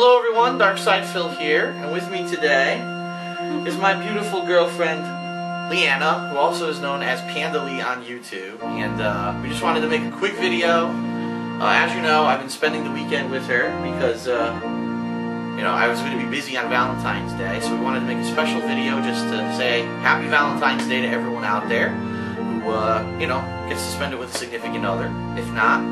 Hello everyone, DarksydePhil here, and with me today is my beautiful girlfriend Leanna, who also is known as Pandalee on YouTube. And uh, we just wanted to make a quick video. Uh, as you know, I've been spending the weekend with her because, uh, you know, I was going to be busy on Valentine's Day, so we wanted to make a special video just to say Happy Valentine's Day to everyone out there who, uh, you know, gets to spend it with a significant other. If not,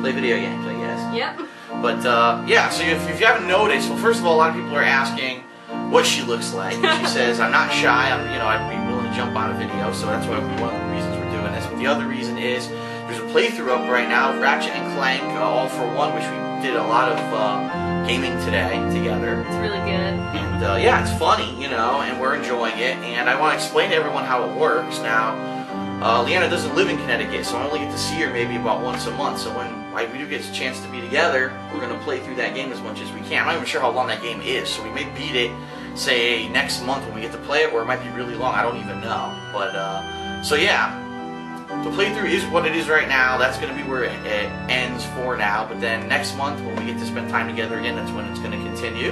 play video games, I guess. Yep. But uh, yeah, so if, if you haven't noticed, well, first of all, a lot of people are asking what she looks like. She says, "I'm not shy. I'm, you know, I'd be willing to jump on a video." So that's why one of the reasons we're doing this. But the other reason is there's a playthrough up right now of Ratchet and Clank uh, All for One, which we did a lot of uh, gaming today together. It's really good. And uh, yeah, it's funny, you know, and we're enjoying it. And I want to explain to everyone how it works. Now, uh, Leanna doesn't live in Connecticut, so I only get to see her maybe about once a month. So when we do get a chance to be together, we're going to play through that game as much as we can. I'm not even sure how long that game is, so we may beat it, say, next month when we get to play it, or it might be really long. I don't even know. But, uh, so yeah. The playthrough is what it is right now. That's going to be where it, it ends for now. But then next month, when we get to spend time together again, that's when it's going to continue.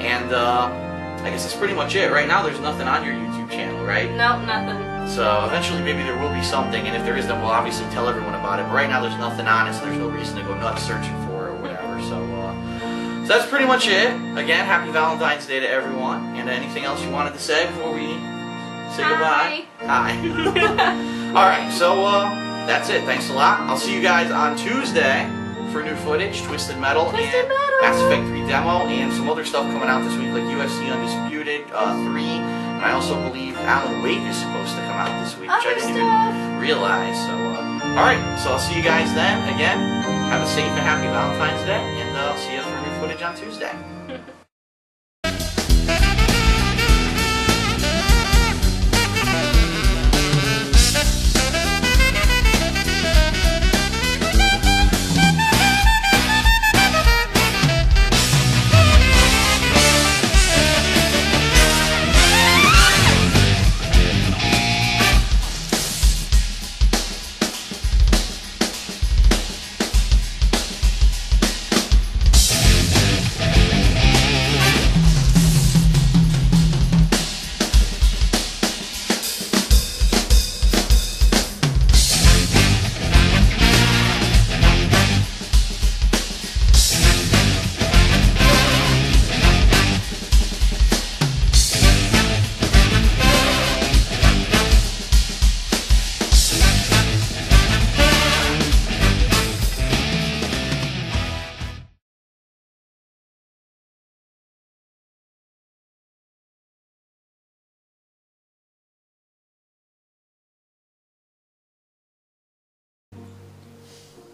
And, uh, I guess that's pretty much it. Right now, there's nothing on your YouTube channel, right? No, nothing. So eventually, maybe there will be something, and if there is, then we'll obviously tell everyone about it. But right now, there's nothing on it, so there's no reason to go nuts searching for it or whatever. So, uh, so that's pretty much it. Again, happy Valentine's Day to everyone. And anything else you wanted to say before we say Hi. goodbye? Hi. All right. So uh, that's it. Thanks a lot. I'll see you guys on Tuesday for new footage, Twisted Metal, Twisted and Metal. Mass Effect 3 demo, and some other stuff coming out this week, like UFC Undisputed uh, 3. And I also believe Alan Wake is supposed to come out this week, which I didn't stuff. even realize. So, uh, all right. So I'll see you guys then. Again, have a safe and happy Valentine's Day, and uh, I'll see you for new footage on Tuesday.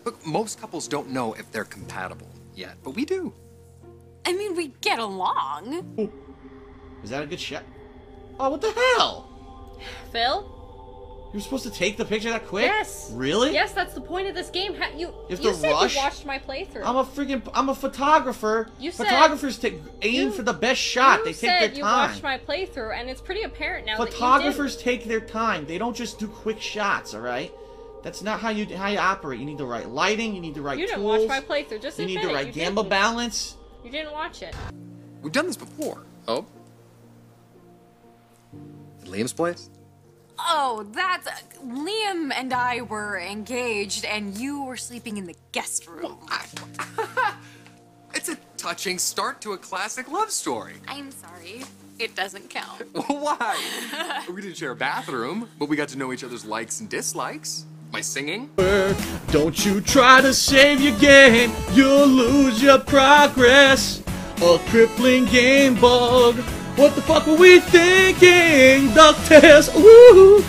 Look, most couples don't know if they're compatible yet, but we do. I mean, we get along. Is that a good shot? Oh, what the hell? Phil? You were supposed to take the picture that quick? Yes. Really? Yes, that's the point of this game. Ha- you You have you to said rush? you watched my playthrough. I'm a freaking. I'm a photographer. You said- Photographers take aim You- for the best shot. You they said take their time. you time. watched my playthrough, and it's pretty apparent now Photographers take their time. They don't just do quick shots. All right. That's not how you how you operate. You need the right lighting. You need the right that you didn't. tools. You didn't watch my playthrough. Just you need admit the it. right you gamma didn't. balance. You didn't watch it. We've done this before. Oh? At Liam's place? Oh, that's. Liam and I were engaged, and you were sleeping in the guest room. It's a touching start to a classic love story. I'm sorry. It doesn't count. Why? we didn't share a bathroom, but we got to know each other's likes and dislikes. My singing? Don't you try to save your game, you'll lose your progress. A crippling game bug. What the fuck were we thinking? Duck test, woo!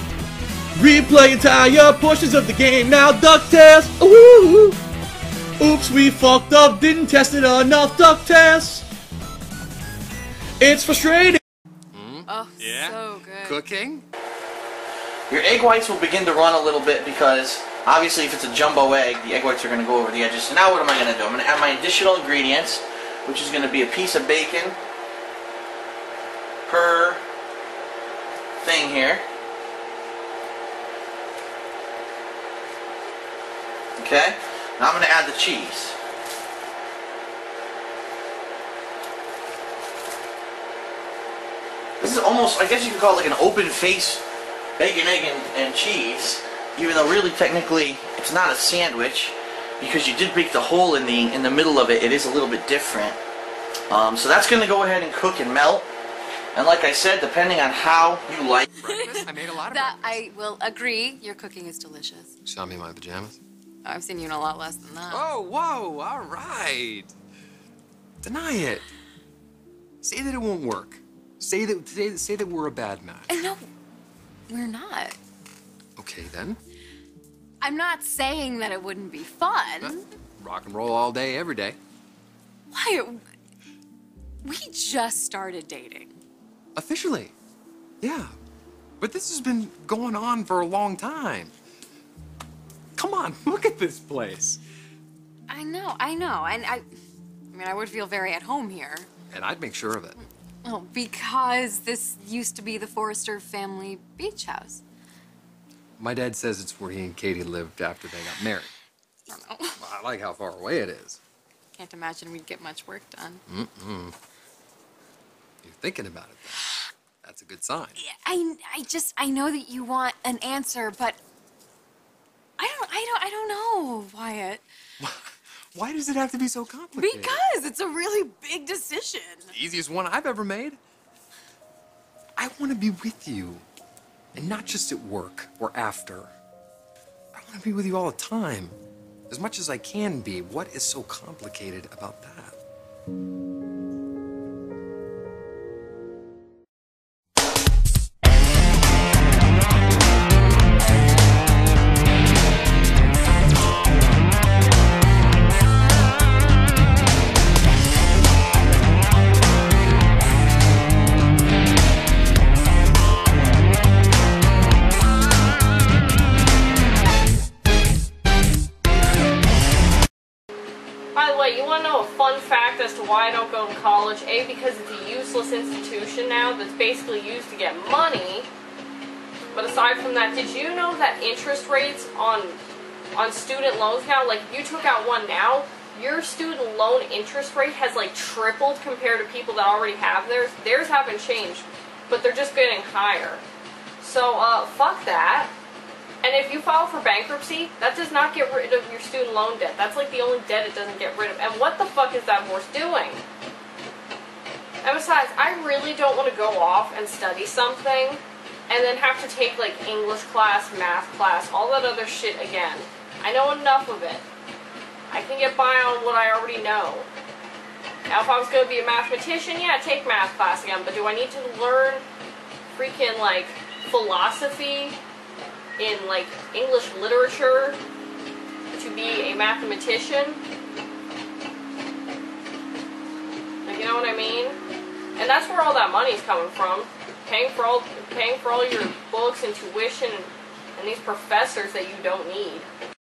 Replay entire portions of the game now, duck test, woo! Oops, we fucked up, didn't test it enough, duck test. It's frustrating. Hmm? Oh, Yeah? so good. Cooking? Your egg whites will begin to run a little bit because obviously if it's a jumbo egg, the egg whites are going to go over the edges. So now what am I going to do? I'm going to add my additional ingredients, which is going to be a piece of bacon per thing here. Okay? Now I'm going to add the cheese. This is almost, I guess you could call it like an open face bacon, egg, and, and cheese. Even though really technically it's not a sandwich because you did break the hole in the in the middle of it. It is a little bit different. Um, so that's gonna go ahead and cook and melt. And like I said, depending on how you like. Breakfast? I made a lot of That breakfast. I will agree. Your cooking is delicious. Saw me in my pajamas. I've seen you in a lot less than that. Oh, whoa, all right. Deny it. Say that it won't work. Say that say, say that we're a bad match. No, we're not. Okay then. I'm not saying that it wouldn't be fun. Rock and roll all day, every day. Why? We just started dating. Officially. Yeah. But this has been going on for a long time. Come on, look at this place. I know, I know, and I, I mean, I would feel very at home here. And I'd make sure of it. Oh, because this used to be the Forrester family beach house. My dad says it's where he and Katie lived after they got married. I don't know. Well, I like how far away it is. Can't imagine we'd get much work done. You're thinking about it. Then. That's a good sign. I, I just, I know that you want an answer, but I don't, I don't, I don't know, Wyatt. Why does it have to be so complicated? Because it's a really big decision. The easiest one I've ever made. I want to be with you. And not just at work or after. I want to be with you all the time. As much as I can be. What is so complicated about that? Way, you want to know a fun fact as to why I don't go to college? A, because it's a useless institution now that's basically used to get money. But aside from that, did you know that interest rates on on student loans now, like if you took out one now, your student loan interest rate has like tripled compared to people that already have theirs. Theirs haven't changed, but they're just getting higher. So uh, fuck that. And if you file for bankruptcy, that does not get rid of your student loan debt. That's like the only debt it doesn't get rid of. And what the fuck is that horse doing? And besides, I really don't want to go off and study something and then have to take like English class, math class, all that other shit again. I know enough of it. I can get by on what I already know. Now, if I was going to be a mathematician, yeah, take math class again. But do I need to learn freaking like philosophy in like English literature to be a mathematician. Like you know what I mean? And that's where all that money's coming from. Paying for all paying for all your books and tuition and these professors that you don't need.